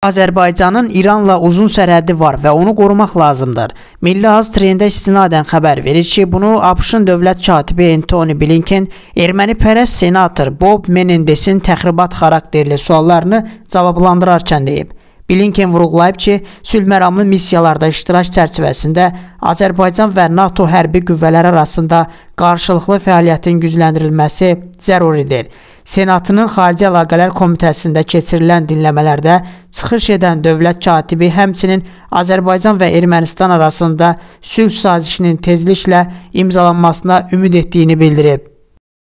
Azərbaycanın İranla uzun sərhədi var və onu qorumaq lazımdır. Milli Haz trendə istinadən xəbər verir ki, bunu ABŞ-ın dövlət katibi Antony Blinken erməni pərəst senator Bob Menendezin təxribat xarakterli suallarını cavablandırarkən deyib. Blinken vurğulayıb ki, sülhməramlı missiyalarda iştirak çərçivəsində Azərbaycan və NATO hərbi qüvvələri arasında qarşılıqlı fəaliyyətin gücləndirilməsi zəruridir. Senatının Xarici Əlaqələr Komitəsində keçirilən dinləmələrdə çıxış edən dövlət katibi həmçinin Azərbaycan və Ermənistan arasında sülh sazişinin tezliklə imzalanmasına ümid etdiyini bildirib.